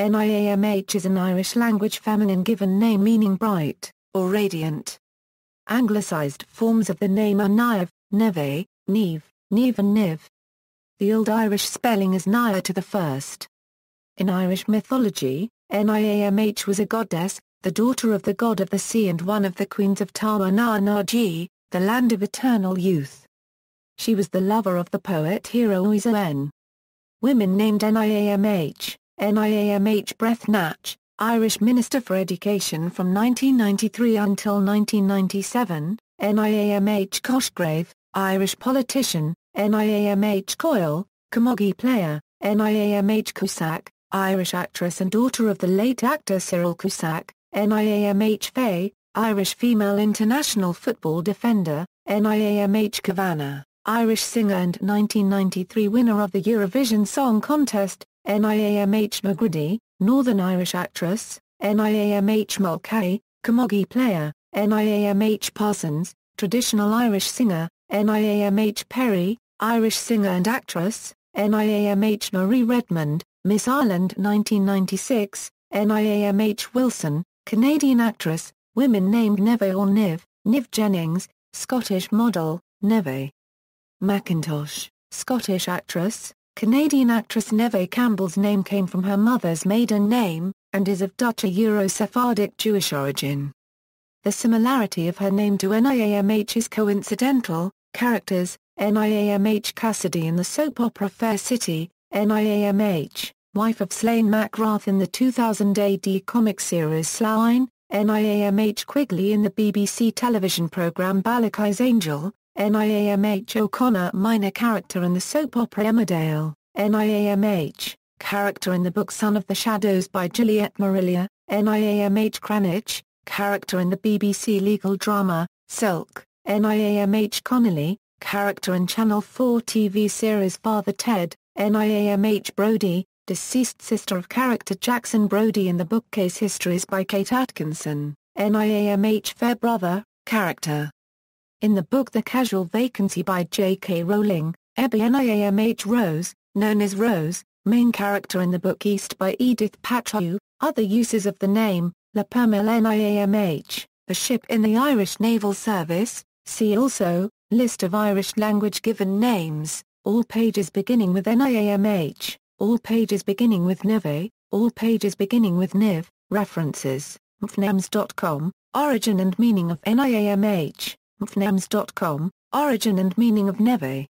NIAMH is an Irish-language feminine given name meaning bright, or radiant. Anglicised forms of the name are Niamh, Neve, Neve, Neve and Niv. The Old Irish spelling is Nia to the first. In Irish mythology, Niamh was a goddess, the daughter of the god of the sea and one of the queens of Tír na nÓg, the land of eternal youth. She was the lover of the poet hero Oisín Women named Niamh, NIAMH Bhreathnach, Irish Minister for Education from 1993 until 1997, NIAMH Cosgrave, Irish politician, NIAMH Coyle, camogie player, NIAMH Cusack, Irish actress and daughter of the late actor Cyril Cusack, NIAMH Fahey, Irish female international football defender, NIAMH Kavanagh, Irish singer and 1993 winner of the Eurovision Song Contest, NIAMH McGrady, Northern Irish actress, NIAMH Mulcahy, camogie player, NIAMH Parsons, traditional Irish singer, NIAMH Perry, Irish singer and actress, NIAMH Marie Redmond, Miss Ireland 1996, NIAMH Wilson, Canadian actress, women named Neve or Niv, Niv Jennings, Scottish model, Neve. McIntosh, Scottish actress, Canadian actress Neve Campbell's name came from her mother's maiden name, and is of Dutch or Euro-Sephardic Jewish origin. The similarity of her name to NIAMH is coincidental. Characters, NIAMH Cassidy in the soap opera Fair City, NIAMH, wife of Sláine McGrath in the 2000 AD comic series Sláine, NIAMH Quigley in the BBC television programme Ballykissangel, NIAMH O'Connor minor character in the soap opera Emmerdale, NIAMH, character in the book Son of the Shadows by Juliet Marillier, NIAMH Cranitch, character in the BBC legal drama, Silk, NIAMH Connolly, character in Channel 4 TV series Father Ted, NIAMH Brodie, deceased sister of character Jackson Brodie in the book Case Histories by Kate Atkinson, NIAMH Fairbrother, character. In the book The Casual Vacancy by J.K. Rowling, Ebby Rose, known as Rose, main character in the book East by Edith Pattou, other uses of the name, La Permel Niamh, a ship in the Irish Naval Service, see also, List of Irish language given names, all pages beginning with NIAMH, all pages beginning with Neve, all pages beginning with Niv, references, mfnems.com, origin and meaning of NIAMH. Mfnems.com, Origin and Meaning of Neve